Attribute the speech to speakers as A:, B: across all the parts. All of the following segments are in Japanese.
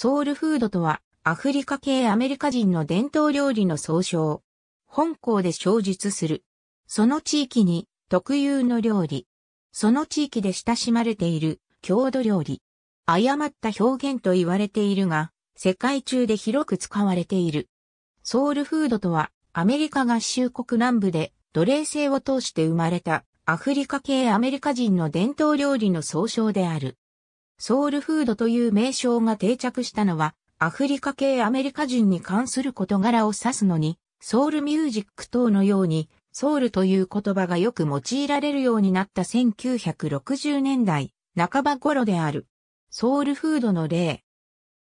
A: ソウルフードとは、アフリカ系アメリカ人の伝統料理の総称。本校で生述する。その地域に特有の料理。その地域で親しまれている郷土料理。誤った表現と言われているが、世界中で広く使われている。ソウルフードとは、アメリカ合衆国南部で奴隷制を通して生まれたアフリカ系アメリカ人の伝統料理の総称である。ソウルフードという名称が定着したのは、アフリカ系アメリカ人に関する事柄を指すのに、ソウルミュージック等のように、ソウルという言葉がよく用いられるようになった1960年代半ば頃である。ソウルフードの例。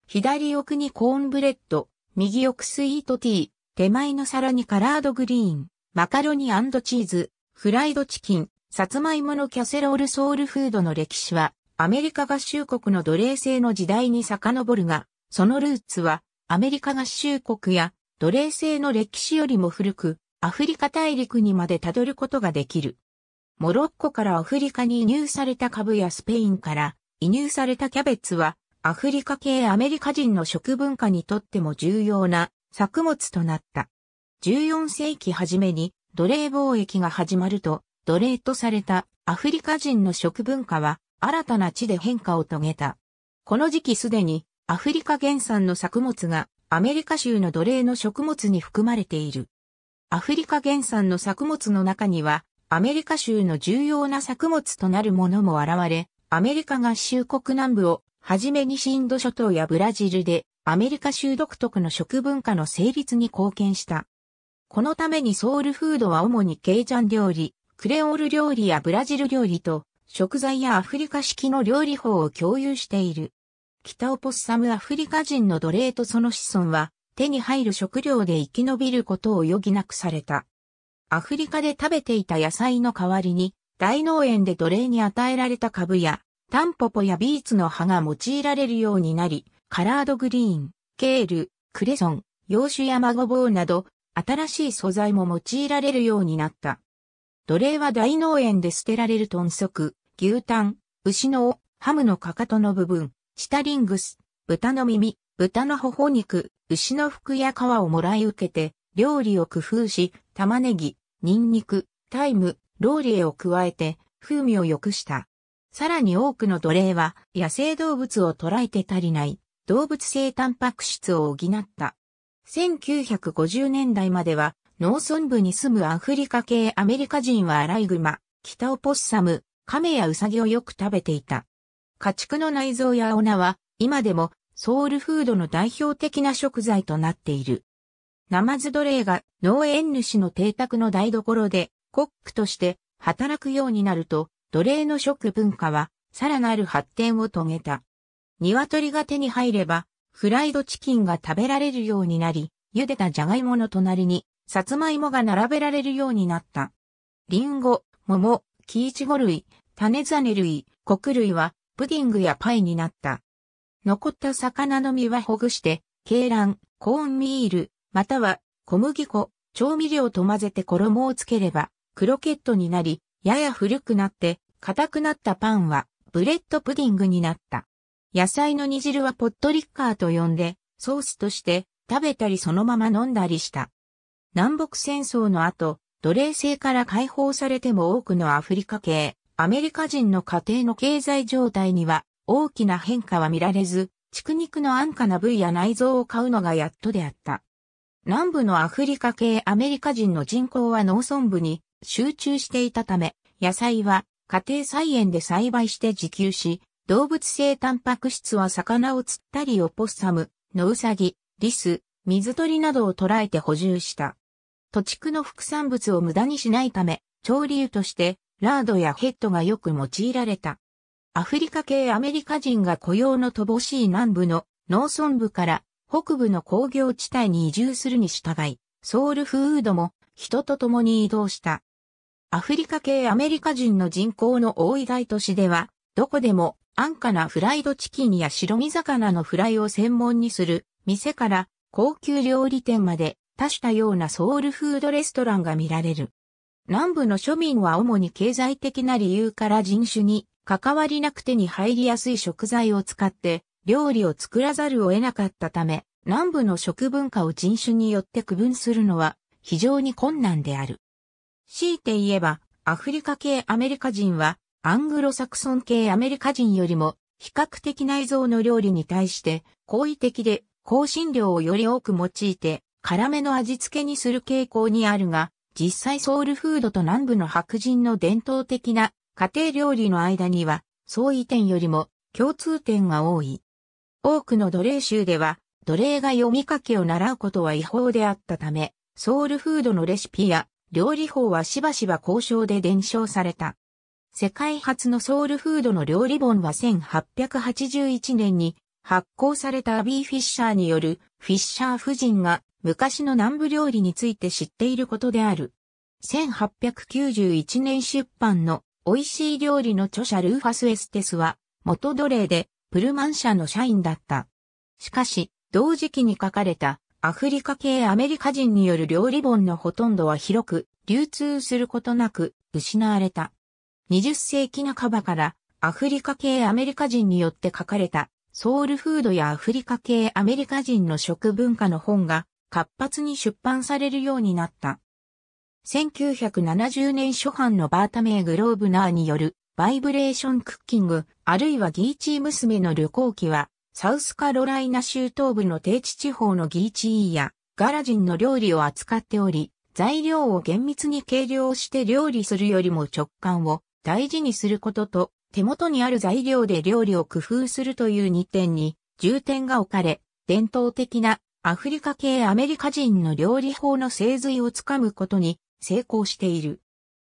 A: 左奥にコーンブレッド、右奥スイートティー、手前の皿にカラードグリーン、マカロニチーズ、フライドチキン、さつまいものキャセロールソウルフードの歴史は、アメリカ合衆国の奴隷制の時代に遡るが、そのルーツは、アメリカ合衆国や奴隷制の歴史よりも古く、アフリカ大陸にまでたどることができる。モロッコからアフリカに移入された株やスペインから移入されたキャベツは、アフリカ系アメリカ人の食文化にとっても重要な作物となった。14世紀初めに奴隷貿易が始まると、奴隷とされたアフリカ人の食文化は新たな地で変化を遂げた。この時期すでにアフリカ原産の作物がアメリカ州の奴隷の食物に含まれている。アフリカ原産の作物の中にはアメリカ州の重要な作物となるものも現れ、アメリカ合衆国南部をはじめにシンド諸島やブラジルでアメリカ州独特の食文化の成立に貢献した。このためにソウルフードは主にケイジャン料理、クレオール料理やブラジル料理と食材やアフリカ式の料理法を共有している。北オポッサムアフリカ人の奴隷とその子孫は手に入る食料で生き延びることを余儀なくされた。アフリカで食べていた野菜の代わりに大農園で奴隷に与えられた株やタンポポやビーツの葉が用いられるようになり、カラードグリーン、ケール、クレソン、洋酒やマゴボウなど新しい素材も用いられるようになった。奴隷は大農園で捨てられる豚足、牛タン、牛の尾、ハムのかかとの部分、チタリングス、豚の耳、豚の頬肉、牛の服や皮をもらい受けて、料理を工夫し、玉ねぎ、ニンニク、タイム、ローリエを加えて、風味を良くした。さらに多くの奴隷は、野生動物を捕らえて足りない、動物性タンパク質を補った。1950年代までは、農村部に住むアフリカ系アメリカ人はアライグマ、北オポッサム、亀やウサギをよく食べていた。家畜の内臓やオナは今でもソウルフードの代表的な食材となっている。ナマズ奴隷が農園主の邸宅の台所でコックとして働くようになると奴隷の食文化はさらなる発展を遂げた。鶏が手に入ればフライドチキンが食べられるようになり、茹でたジャガイモの隣にさつまいもが並べられるようになった。リンゴ、桃、キイチゴ類、種種類、穀類はプディングやパイになった。残った魚の身はほぐして、鶏卵、コーンミール、または小麦粉、調味料と混ぜて衣をつければ、クロケットになり、やや古くなって、硬くなったパンは、ブレッドプディングになった。野菜の煮汁はポットリッカーと呼んで、ソースとして食べたりそのまま飲んだりした。南北戦争の後、奴隷制から解放されても多くのアフリカ系、アメリカ人の家庭の経済状態には大きな変化は見られず、畜肉の安価な部位や内臓を買うのがやっとであった。南部のアフリカ系アメリカ人の人口は農村部に集中していたため、野菜は家庭菜園で栽培して自給し、動物性タンパク質は魚を釣ったりオポッサム、ノウサギ、リス、水鳥などを捕らえて補充した。土地区の副産物を無駄にしないため、調理油としてラードやヘッドがよく用いられた。アフリカ系アメリカ人が雇用の乏しい南部の農村部から北部の工業地帯に移住するに従い、ソウルフードも人と共に移動した。アフリカ系アメリカ人の人口の多い大都市では、どこでも安価なフライドチキンや白身魚のフライを専門にする店から高級料理店まで多種多様なソウルフードレストランが見られる。南部の庶民は主に経済的な理由から人種に関わりなく手に入りやすい食材を使って料理を作らざるを得なかったため、南部の食文化を人種によって区分するのは非常に困難である。強いて言えば、アフリカ系アメリカ人は、アングロサクソン系アメリカ人よりも、比較的内臓の料理に対して、好意的で、香辛料をより多く用いて、辛めの味付けにする傾向にあるが、実際ソウルフードと南部の白人の伝統的な家庭料理の間には、相違点よりも共通点が多い。多くの奴隷州では、奴隷が読み書きを習うことは違法であったため、ソウルフードのレシピや料理法はしばしば交渉で伝承された。世界初のソウルフードの料理本は1881年に発行されたアビー・フィッシャーによるフィッシャー夫人が昔の南部料理について知っていることである。1891年出版の美味しい料理の著者ルーファス・エステスは元奴隷でプルマン社の社員だった。しかし、同時期に書かれたアフリカ系アメリカ人による料理本のほとんどは広く流通することなく失われた。20世紀半ばからアフリカ系アメリカ人によって書かれたソウルフードやアフリカ系アメリカ人の食文化の本が活発に出版されるようになった。1970年初版のバータメイ・グローブナーによるバイブレーションクッキング、あるいはギーチー娘の旅行記はサウスカロライナ州東部の低地地方のギーチーやガラジンの料理を扱っており、材料を厳密に計量して料理するよりも直感を大事にすることと、手元にある材料で料理を工夫するという2点に重点が置かれ、伝統的なアフリカ系アメリカ人の料理法の精髄をつかむことに成功している。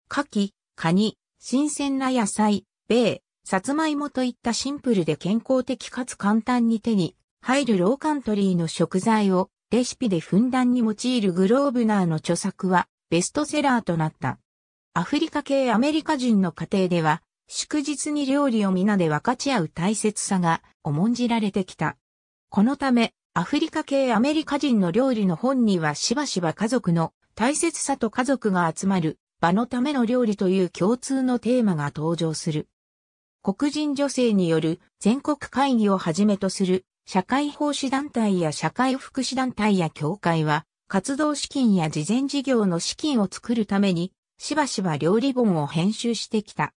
A: 牡蠣、カニ、新鮮な野菜、米、さつまいもといったシンプルで健康的かつ簡単に手に入るローカントリーの食材をレシピでふんだんに用いるグローブナーの著作はベストセラーとなった。アフリカ系アメリカ人の家庭では祝日に料理を皆で分かち合う大切さが重んじられてきた。このためアフリカ系アメリカ人の料理の本にはしばしば家族の大切さと家族が集まる場のための料理という共通のテーマが登場する。黒人女性による全国会議をはじめとする社会奉仕団体や社会福祉団体や協会は活動資金や事前事業の資金を作るためにしばしば料理本を編集してきた。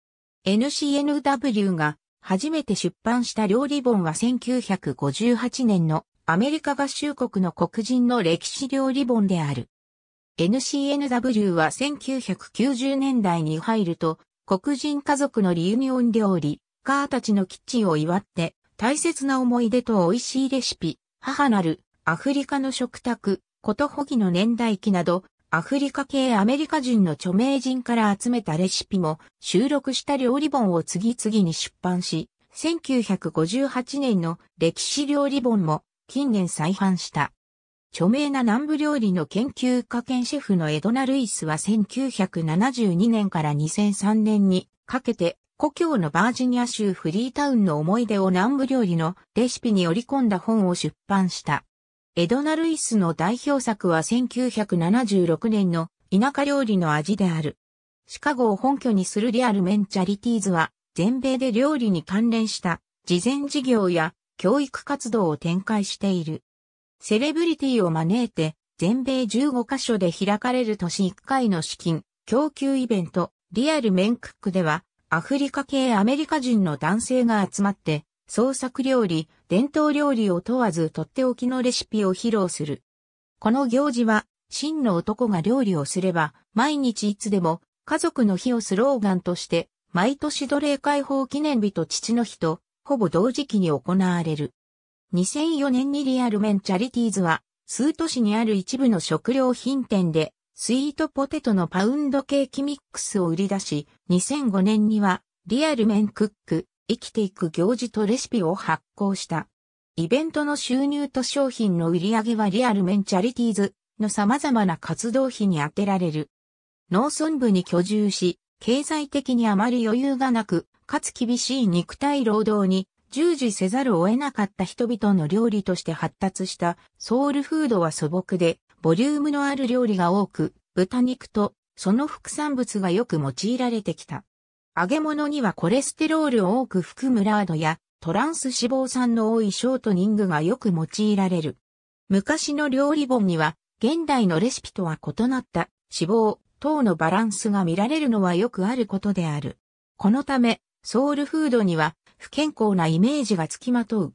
A: NCNW が初めて出版した料理本は1958年のアメリカ合衆国の黒人の歴史料理本である。NCNW は1990年代に入ると黒人家族のリユニオン料理、カーたちのキッチンを祝って、大切な思い出と美味しいレシピ、母なる、アフリカの食卓、ことほぎの年代記など、アフリカ系アメリカ人の著名人から集めたレシピも収録した料理本を次々に出版し、1958年の歴史料理本も近年再販した。著名な南部料理の研究家兼シェフのエドナ・ルイスは1972年から2003年にかけて故郷のバージニア州フリータウンの思い出を南部料理のレシピに織り込んだ本を出版した。エドナ・ルイスの代表作は1976年の田舎料理の味である。シカゴを本拠にするリアルメンチャリティーズは全米で料理に関連した事前事業や教育活動を展開している。セレブリティを招いて、全米15カ所で開かれる年1回の資金、供給イベント、リアルメンクックでは、アフリカ系アメリカ人の男性が集まって、創作料理、伝統料理を問わずとっておきのレシピを披露する。この行事は、真の男が料理をすれば、毎日いつでも、家族の日をスローガンとして、毎年奴隷解放記念日と父の日と、ほぼ同時期に行われる。2004年にリアルメンチャリティーズは、スート市にある一部の食料品店で、スイートポテトのパウンドケーキミックスを売り出し、2005年には、リアルメンクック、生きていく行事とレシピを発行した。イベントの収入と商品の売り上げはリアルメンチャリティーズの様々な活動費に充てられる。農村部に居住し、経済的にあまり余裕がなく、かつ厳しい肉体労働に従事せざるを得なかった人々の料理として発達したソウルフードは素朴で、ボリュームのある料理が多く、豚肉とその副産物がよく用いられてきた。揚げ物にはコレステロールを多く含むラードやトランス脂肪酸の多いショートニングがよく用いられる。昔の料理本には、現代のレシピとは異なった脂肪、等のバランスが見られるのはよくあることである。このため、ソウルフードには不健康なイメージがつきまとう。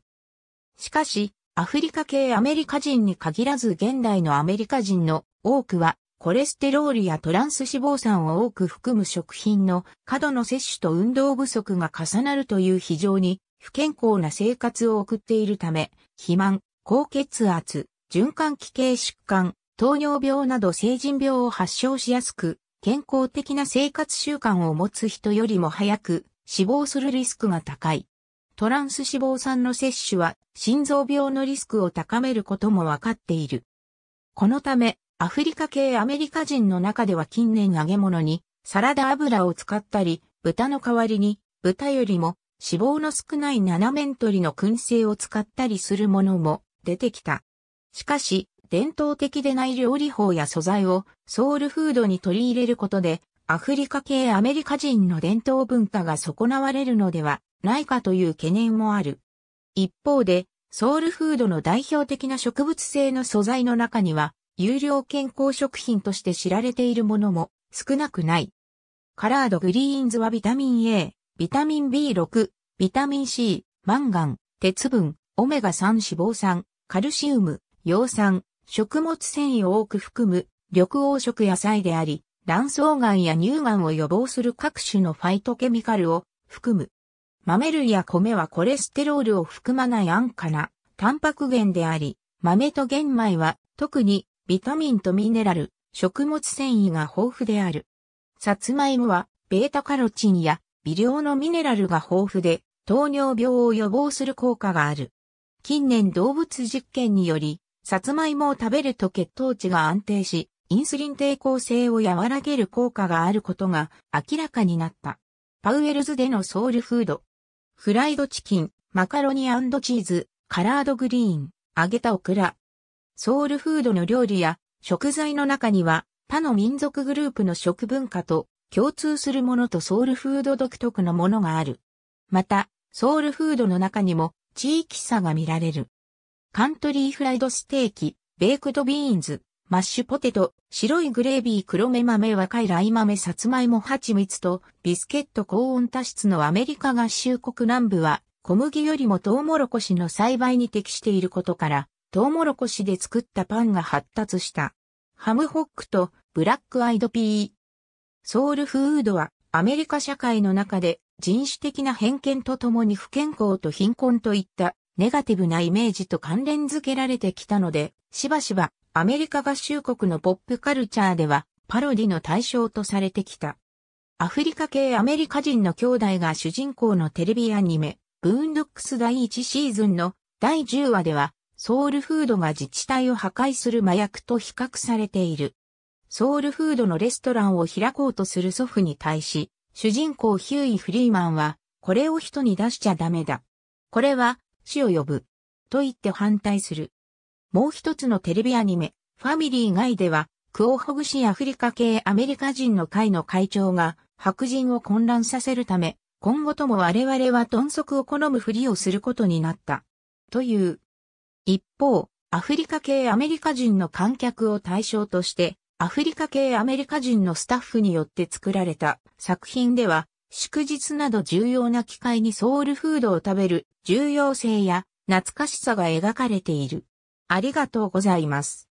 A: しかし、アフリカ系アメリカ人に限らず現代のアメリカ人の多くはコレステロールやトランス脂肪酸を多く含む食品の過度の摂取と運動不足が重なるという非常に不健康な生活を送っているため、肥満、高血圧、循環器系疾患、糖尿病など成人病を発症しやすく、健康的な生活習慣を持つ人よりも早く死亡するリスクが高い。トランス脂肪酸の摂取は心臓病のリスクを高めることもわかっている。このため、アフリカ系アメリカ人の中では近年揚げ物にサラダ油を使ったり、豚の代わりに豚よりも脂肪の少ない七面鳥の燻製を使ったりするものも出てきた。しかし、伝統的でない料理法や素材をソウルフードに取り入れることで、アフリカ系アメリカ人の伝統文化が損なわれるのではないかという懸念もある。一方で、ソウルフードの代表的な植物性の素材の中には、有料健康食品として知られているものも少なくない。カラードグリーンズはビタミン A、ビタミン B6、ビタミン C、マンガン、鉄分、オメガ3脂肪酸、カルシウム、葉酸、食物繊維を多く含む緑黄色野菜であり、卵巣がんや乳がんを予防する各種のファイトケミカルを含む。豆類や米はコレステロールを含まない安価なタンパク源であり、豆と玄米は特にビタミンとミネラル、食物繊維が豊富である。さつまいもは、ベータカロチンや微量のミネラルが豊富で、糖尿病を予防する効果がある。近年動物実験により、さつまいもを食べると血糖値が安定し、インスリン抵抗性を和らげる効果があることが明らかになった。パウエルズでのソウルフード。フライドチキン、マカロニチーズ、カラードグリーン、揚げたオクラ、ソウルフードの料理や食材の中には他の民族グループの食文化と共通するものとソウルフード独特のものがある。また、ソウルフードの中にも地域差が見られる。カントリーフライドステーキ、ベークドビーンズ、マッシュポテト、白いグレービー黒目豆若いライ豆さつまいも蜂蜜とビスケット高温多湿のアメリカ合衆国南部は小麦よりもトウモロコシの栽培に適していることからトウモロコシで作ったパンが発達した。ハムホックとブラックアイドピー。ソウルフードはアメリカ社会の中で人種的な偏見とともに不健康と貧困といったネガティブなイメージと関連づけられてきたので、しばしばアメリカ合衆国のポップカルチャーではパロディの対象とされてきた。アフリカ系アメリカ人の兄弟が主人公のテレビアニメ、ブーンドックス第1シーズンの第10話ではソウルフードが自治体を破壊する麻薬と比較されている。ソウルフードのレストランを開こうとする祖父に対し、主人公ヒューイ・フリーマンは、これを人に出しちゃダメだ。これは、死を呼ぶ。と言って反対する。もう一つのテレビアニメ、ファミリー外では、クオホグシアフリカ系アメリカ人の会の会長が白人を混乱させるため、今後とも我々は豚足を好むふりをすることになった。という一方、アフリカ系アメリカ人の観客を対象として、アフリカ系アメリカ人のスタッフによって作られた作品では、祝日など重要な機会にソウルフードを食べる重要性や懐かしさが描かれている。ありがとうございます。